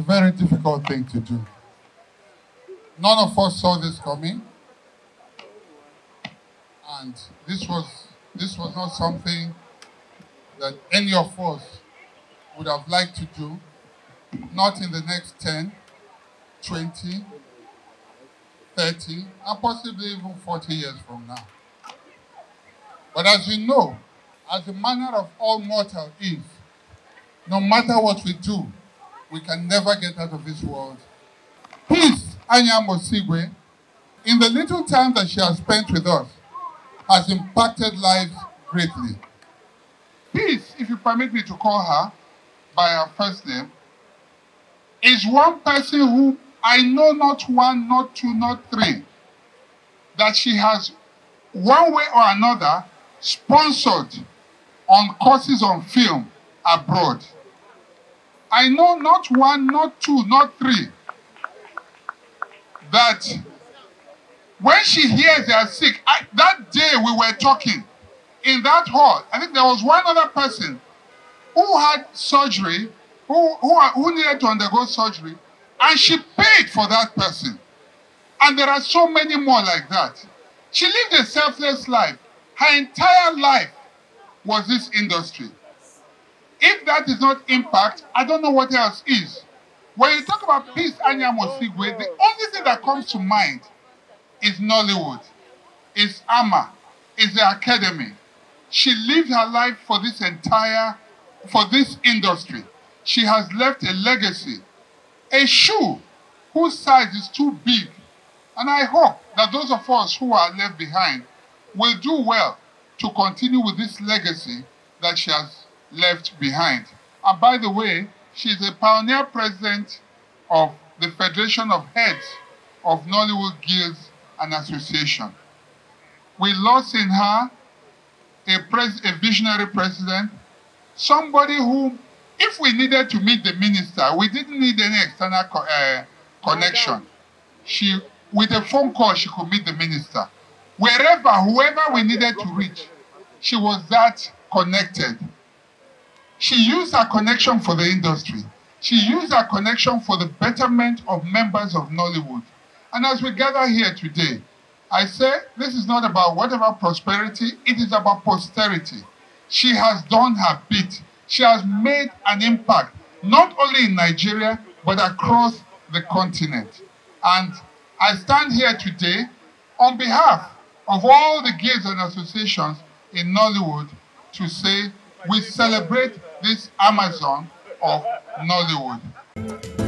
a very difficult thing to do. None of us saw this coming. And this was this was not something that any of us would have liked to do, not in the next 10, 20, 30, and possibly even 40 years from now. But as you know, as the manner of all mortal is, no matter what we do, we can never get out of this world. Peace, Anya Mosigwe, in the little time that she has spent with us, has impacted lives greatly. Peace, if you permit me to call her by her first name, is one person who I know not one, not two, not three, that she has, one way or another, sponsored on courses on film abroad. I know not one, not two, not three, that when she hears they are sick, I, that day we were talking in that hall, I think there was one other person who had surgery, who, who, who needed to undergo surgery, and she paid for that person. And there are so many more like that. She lived a selfless life. Her entire life was this industry. If that is not impact, I don't know what else is. When you talk about Peace Anyiam-Osigwe, the only thing that comes to mind is Nollywood, is AMA, is the academy. She lived her life for this entire, for this industry. She has left a legacy, a shoe whose size is too big. And I hope that those of us who are left behind will do well to continue with this legacy that she has left behind. And by the way, she is a pioneer president of the Federation of Heads of Nollywood Guilds and Association. We lost in her a, pres a visionary president, somebody who, if we needed to meet the minister, we didn't need any external co uh, connection. She, with a phone call, she could meet the minister. Wherever, whoever we needed to reach, she was that connected. She used her connection for the industry. She used her connection for the betterment of members of Nollywood. And as we gather here today, I say this is not about whatever prosperity, it is about posterity. She has done her bit. She has made an impact, not only in Nigeria, but across the continent. And I stand here today on behalf of all the guilds and associations in Nollywood to say we celebrate this Amazon of Nollywood.